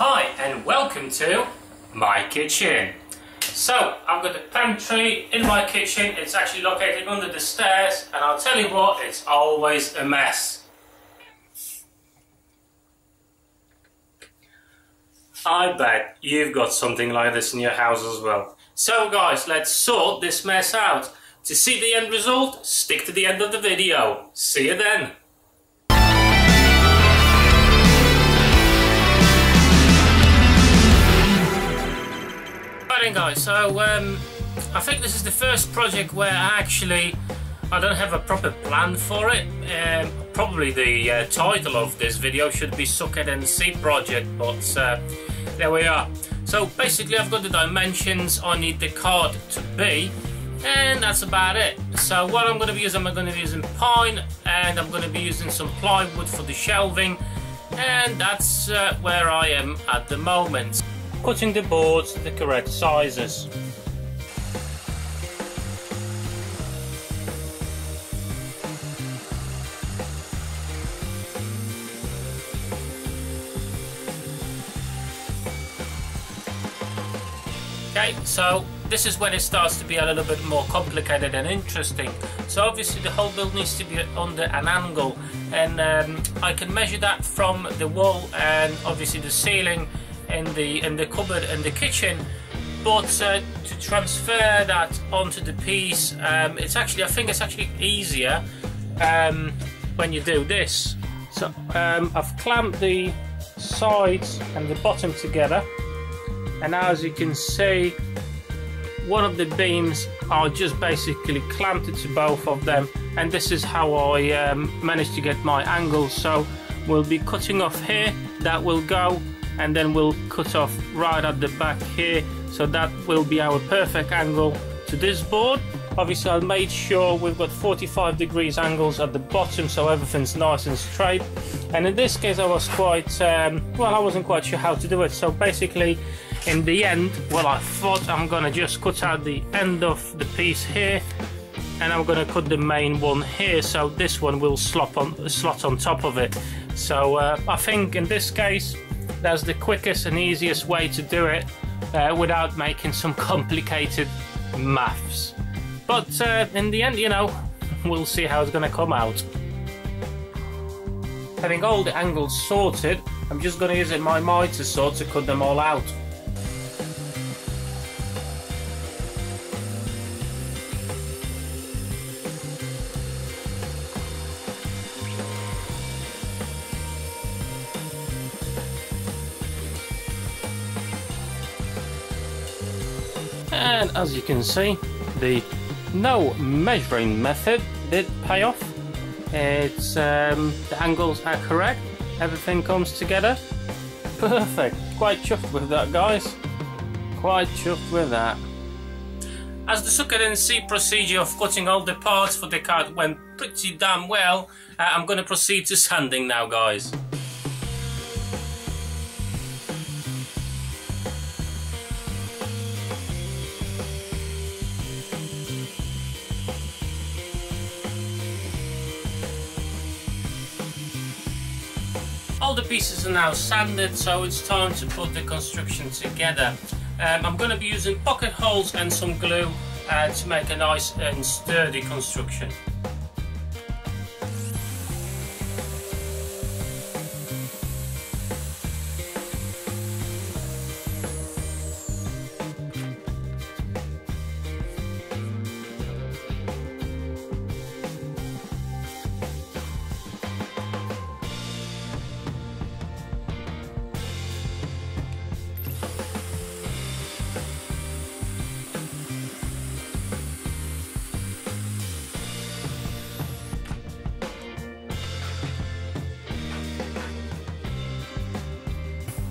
Hi and welcome to my kitchen. So I've got a pantry in my kitchen. It's actually located under the stairs and I'll tell you what, it's always a mess. I bet you've got something like this in your house as well. So guys, let's sort this mess out. To see the end result, stick to the end of the video. See you then. Right then guys, so um, I think this is the first project where I actually I don't have a proper plan for it. Um, probably the uh, title of this video should be Suck It and See project, but uh, there we are. So basically I've got the dimensions I need the card to be and that's about it. So what I'm going to be using, I'm going to be using pine and I'm going to be using some plywood for the shelving and that's uh, where I am at the moment. Cutting the boards to the correct sizes. Okay, so this is when it starts to be a little bit more complicated and interesting. So obviously the whole build needs to be under an angle and um, I can measure that from the wall and obviously the ceiling in the in the cupboard and the kitchen but uh, to transfer that onto the piece um, it's actually I think it's actually easier um, when you do this. So um, I've clamped the sides and the bottom together and as you can see one of the beams are just basically clamped to both of them and this is how I um, managed to get my angle. So we'll be cutting off here. That will go and then we'll cut off right at the back here. So that will be our perfect angle to this board. Obviously I made sure we've got 45 degrees angles at the bottom so everything's nice and straight. And in this case I was quite um, well I wasn't quite sure how to do it. So basically in the end well I thought I'm gonna just cut out the end of the piece here and I'm gonna cut the main one here so this one will slot on slot on top of it. So uh, I think in this case that's the quickest and easiest way to do it uh, without making some complicated maths. But uh, in the end, you know, we'll see how it's going to come out. Having all the angles sorted, I'm just going to use my miter saw to cut them all out. And as you can see, the no measuring method did pay off. It's um, the angles are correct, everything comes together. Perfect. Quite chuffed with that, guys. Quite chuffed with that. As the suck it and see procedure of cutting all the parts for the card went pretty damn well, uh, I'm going to proceed to sanding now, guys. All the pieces are now sanded, so it's time to put the construction together. Um, I'm going to be using pocket holes and some glue uh, to make a nice and sturdy construction.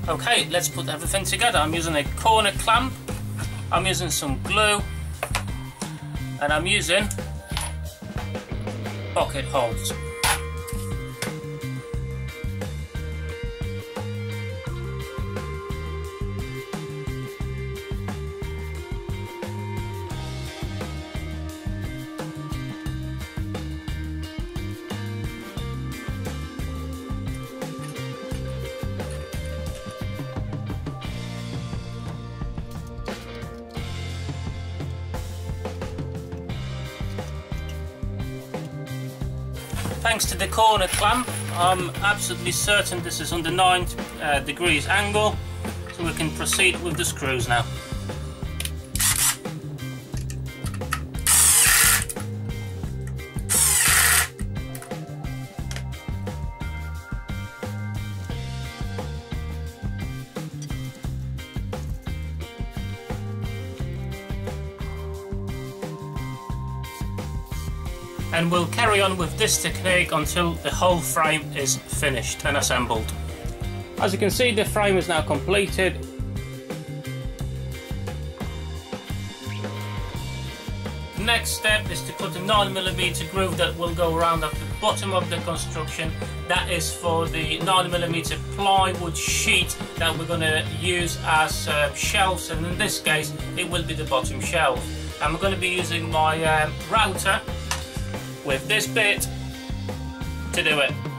Okay, let's put everything together. I'm using a corner clamp, I'm using some glue, and I'm using pocket holes. Thanks to the corner clamp, I'm absolutely certain this is under 9 uh, degrees angle, so we can proceed with the screws now. And we'll carry on with this technique until the whole frame is finished and assembled. As you can see the frame is now completed. Next step is to put a 9mm groove that will go around at the bottom of the construction. That is for the 9mm plywood sheet that we're going to use as uh, shelves and in this case it will be the bottom shelf. I'm going to be using my um, router with this bit to do it.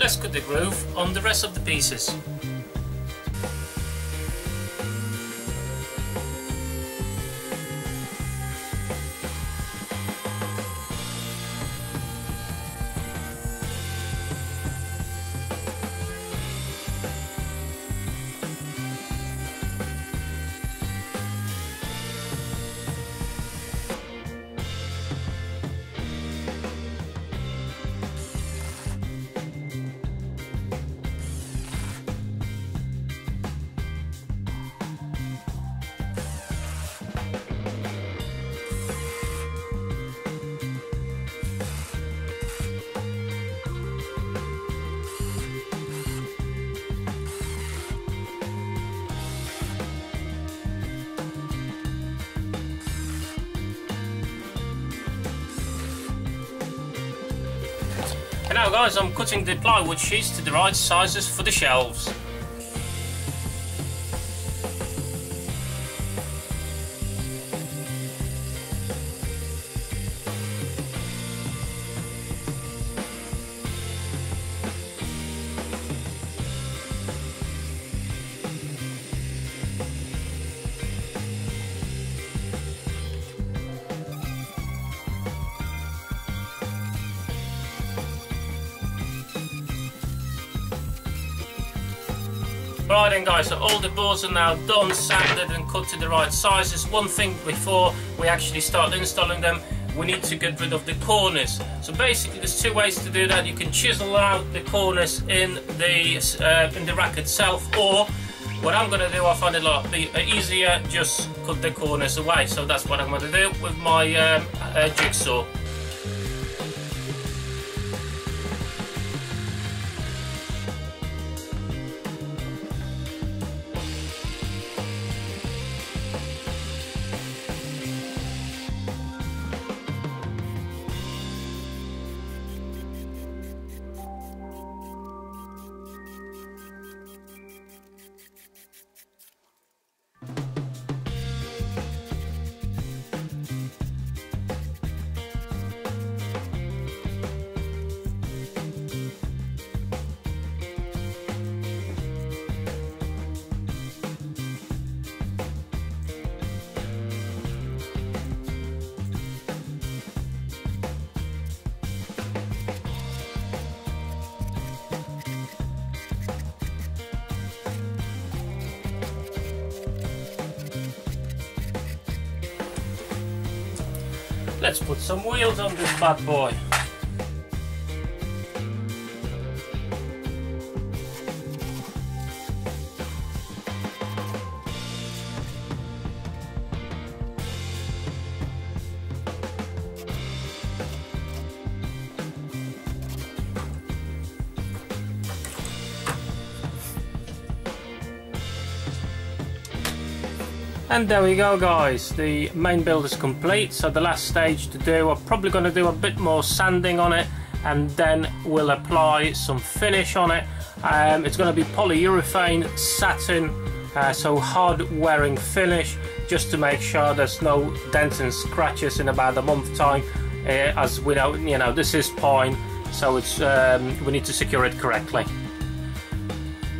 Let's cut the groove on the rest of the pieces. And now guys, I'm cutting the plywood sheets to the right sizes for the shelves. Right then guys, so all the boards are now done, sanded and cut to the right sizes. One thing before we actually start installing them, we need to get rid of the corners. So basically there's two ways to do that. You can chisel out the corners in the, uh, in the rack itself or what I'm going to do, I find it a lot easier, just cut the corners away. So that's what I'm going to do with my um, uh, jigsaw. Let's put some wheels on this bad boy. And there we go guys, the main build is complete, so the last stage to do, I'm probably going to do a bit more sanding on it and then we'll apply some finish on it. Um, it's going to be polyurethane, satin, uh, so hard wearing finish just to make sure there's no dents and scratches in about a month time uh, as we know, you know, this is pine so it's um, we need to secure it correctly.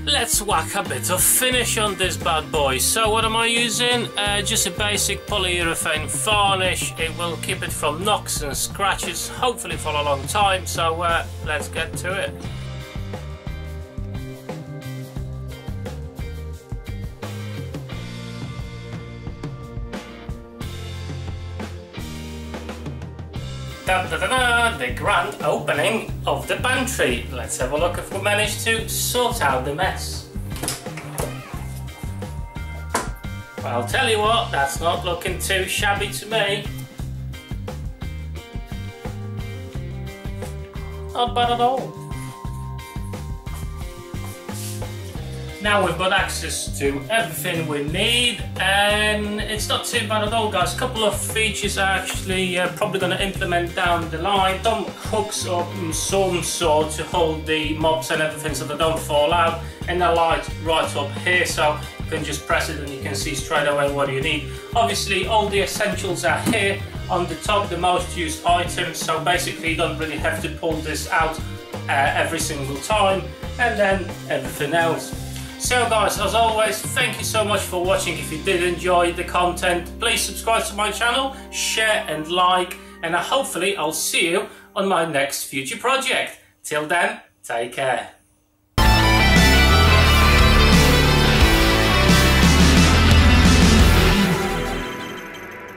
Let's whack a bit of finish on this bad boy. So what am I using? Uh, just a basic polyurethane varnish. It will keep it from knocks and scratches, hopefully for a long time. So uh, let's get to it. Da, da, da, the grand opening of the pantry. Let's have a look if we managed to sort out the mess. I'll tell you what, that's not looking too shabby to me. Not bad at all. Now we've got access to everything we need and it's not too bad at all guys. A couple of features are actually uh, probably going to implement down the line. Some hooks or some sort to hold the mops and everything so they don't fall out and the light right up here so you can just press it and you can see straight away what you need. Obviously all the essentials are here on the top, the most used items so basically you don't really have to pull this out uh, every single time and then everything else. So guys, as always, thank you so much for watching. If you did enjoy the content, please subscribe to my channel, share and like, and hopefully I'll see you on my next future project. Till then, take care.